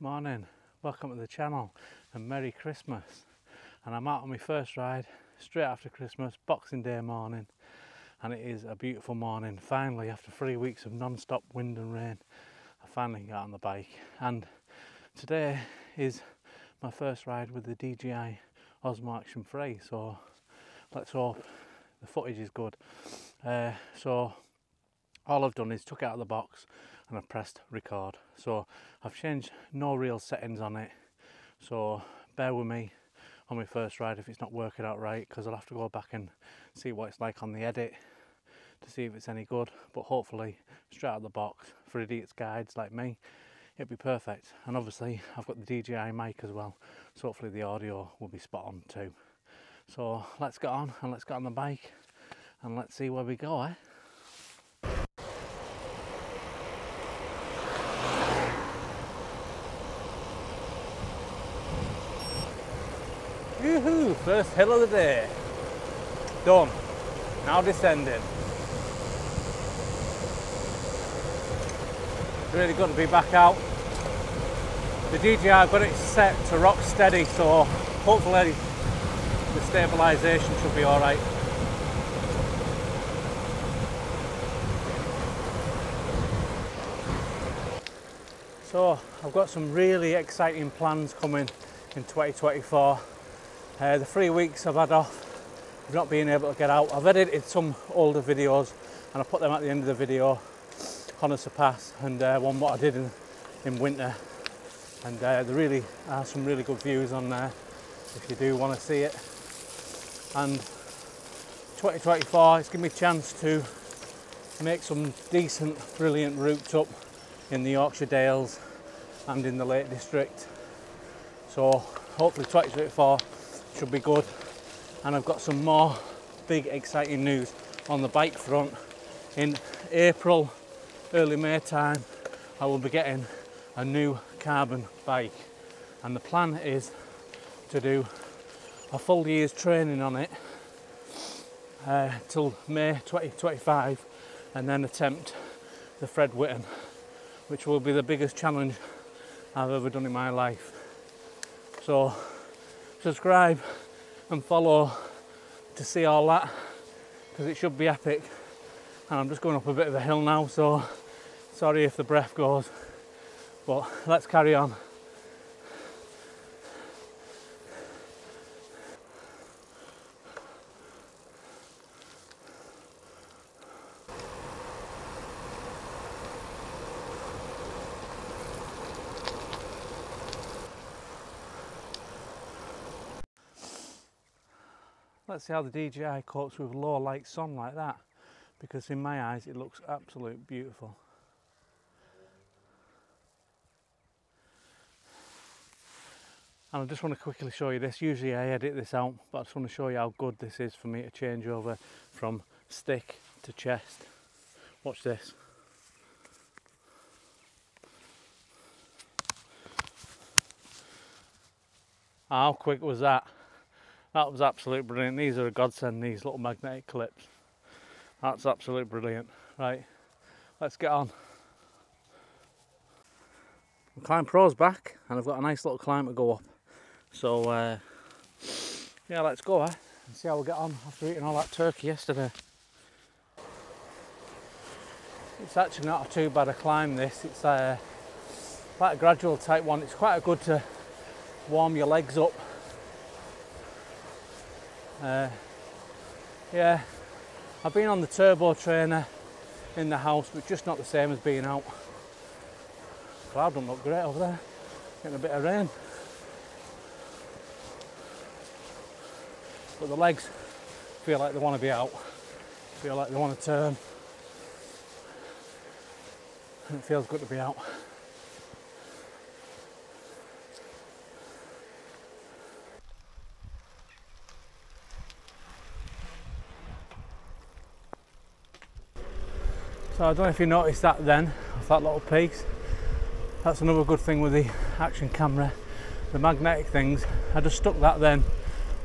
Morning, welcome to the channel and Merry Christmas. And I'm out on my first ride straight after Christmas, Boxing Day morning. And it is a beautiful morning. Finally, after three weeks of non-stop wind and rain, I finally got on the bike. And today is my first ride with the DJI Osmo Action 3. So let's hope the footage is good. Uh, so all I've done is took out of the box and I've pressed record. So I've changed no real settings on it. So bear with me on my first ride if it's not working out right because I'll have to go back and see what it's like on the edit to see if it's any good. But hopefully straight out of the box for idiots guides like me, it'd be perfect. And obviously I've got the DJI mic as well. So hopefully the audio will be spot on too. So let's get on and let's get on the bike and let's see where we go, eh? Woohoo! First hill of the day. Done. Now descending. Really good to be back out. The DJI I've got it set to RockSteady, so hopefully the stabilisation should be alright. So I've got some really exciting plans coming in 2024. Uh, the three weeks I've had off, I've not been able to get out. I've edited some older videos and I put them at the end of the video. Honister Pass and uh, one what I did in, in winter. And uh, there really are some really good views on there if you do want to see it. And 2024, it's given me a chance to make some decent, brilliant routes up in the Yorkshire Dales and in the Lake District. So hopefully 2024 should be good. And I've got some more big exciting news on the bike front. In April, early May time, I will be getting a new carbon bike. And the plan is to do a full year's training on it uh, till May 2025 and then attempt the Fred Whitton which will be the biggest challenge I've ever done in my life. So subscribe and follow to see all that because it should be epic. And I'm just going up a bit of a hill now, so sorry if the breath goes, but let's carry on. Let's see how the DJI copes with low light sun like that because in my eyes it looks absolutely beautiful. And I just want to quickly show you this. Usually I edit this out, but I just want to show you how good this is for me to change over from stick to chest. Watch this. How quick was that? That was absolutely brilliant. These are a godsend, these little magnetic clips. That's absolutely brilliant. Right, let's get on. ClimbPro's back and I've got a nice little climb to go up. So, uh, yeah, let's go eh? and see how we get on after eating all that turkey yesterday. It's actually not too bad a climb this. It's uh, quite a gradual type one. It's quite a good to warm your legs up uh, yeah, I've been on the turbo trainer in the house, but just not the same as being out. Cloud don't look great over there, getting a bit of rain. But the legs feel like they want to be out, feel like they want to turn. And it feels good to be out. So I don't know if you noticed that then, off that little piece. That's another good thing with the action camera. The magnetic things, I just stuck that then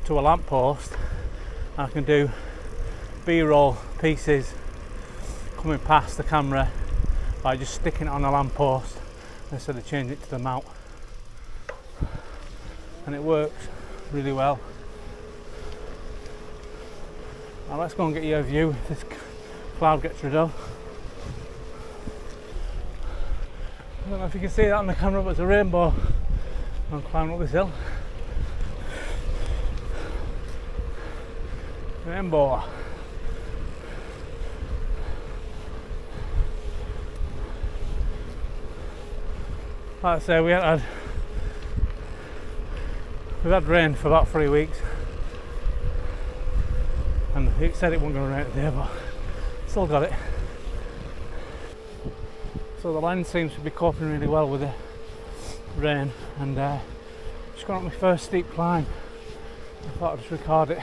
to a lamppost. I can do B-roll pieces coming past the camera by just sticking it on a lamppost instead of changing it to the mount. and it works really well. Now let's go and get you a view if this cloud gets rid of. I don't know if you can see that on the camera, but it's a rainbow. I'm climbing up this hill. Rainbow. Like I say, we had we've had rain for about three weeks, and it said it wasn't going to rain today, but still got it. So the lens seems to be coping really well with the rain, and uh, just going up my first steep climb. I thought I'd just record it,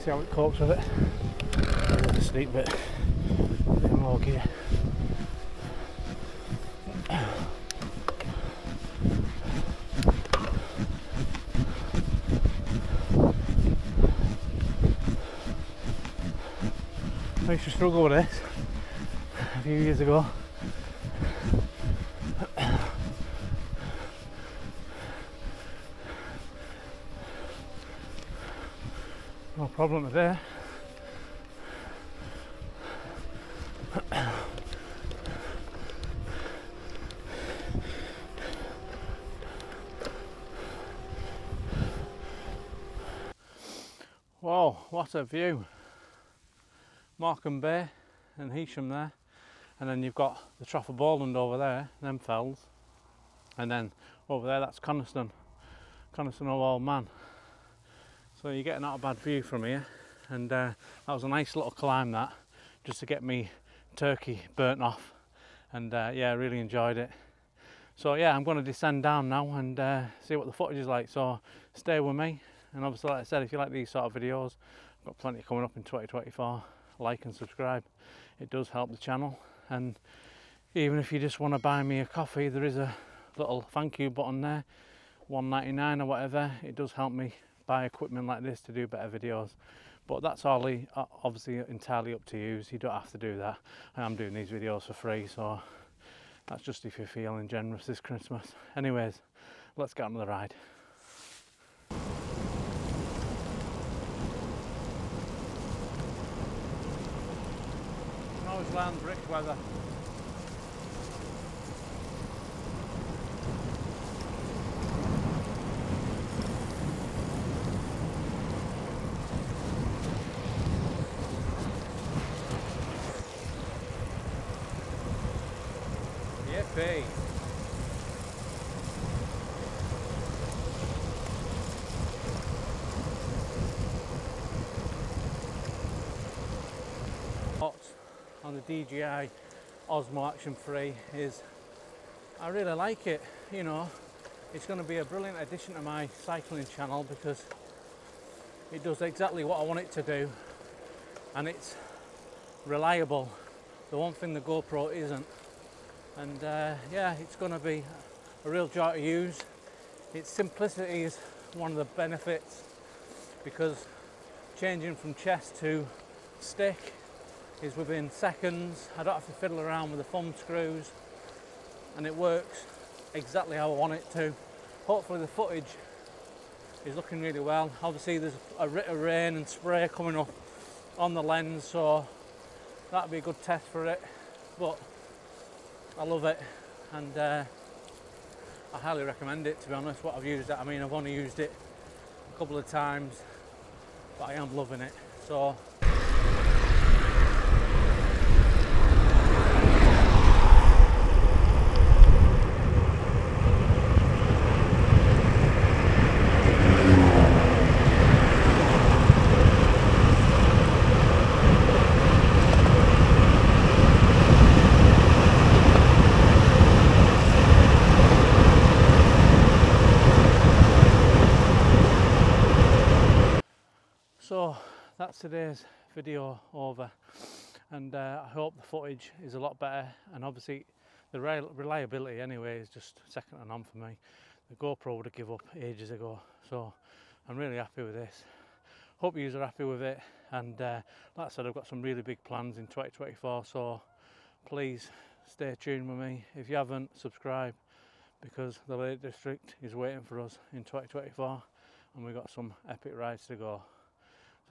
see how it copes with it. The steep bit, in low gear. I used to struggle with this a few years ago. Problem there. Wow, what a view! Morecambe Bay and Heysham there, and then you've got the Trough of Bowland over there, them fells, and then over there that's Coniston, Coniston oh, Old Man. So you're getting not a bad view from here, and uh, that was a nice little climb that, just to get me turkey burnt off, and uh, yeah, I really enjoyed it. So yeah, I'm going to descend down now and uh, see what the footage is like. So stay with me, and obviously, like I said, if you like these sort of videos, I've got plenty coming up in 2024 like and subscribe. It does help the channel. And even if you just want to buy me a coffee, there is a little thank you button there, 1.99 or whatever. It does help me buy equipment like this to do better videos. But that's all uh, obviously entirely up to you. So you don't have to do that. I am doing these videos for free, so that's just if you're feeling generous this Christmas. Anyways, let's get on the ride. land brick weather. Yippee! on the DJI Osmo Action 3 is I really like it you know. It's going to be a brilliant addition to my cycling channel because it does exactly what I want it to do and it's reliable. The one thing the GoPro isn't and uh, yeah it's going to be a real joy to use its simplicity is one of the benefits because changing from chest to stick is within seconds. I don't have to fiddle around with the thumb screws and it works exactly how I want it to. Hopefully the footage is looking really well. Obviously there's a bit of rain and spray coming up on the lens so that'd be a good test for it but I love it and uh, I highly recommend it to be honest. What I've used it I mean I've only used it a couple of times but I am loving it. So So that's today's video over and uh, I hope the footage is a lot better and obviously the reliability anyway is just second to none for me. The GoPro would have given up ages ago so I'm really happy with this. Hope you are happy with it and uh, like I said I've got some really big plans in 2024 so please stay tuned with me. If you haven't, subscribe, because the Lake District is waiting for us in 2024 and we've got some epic rides to go.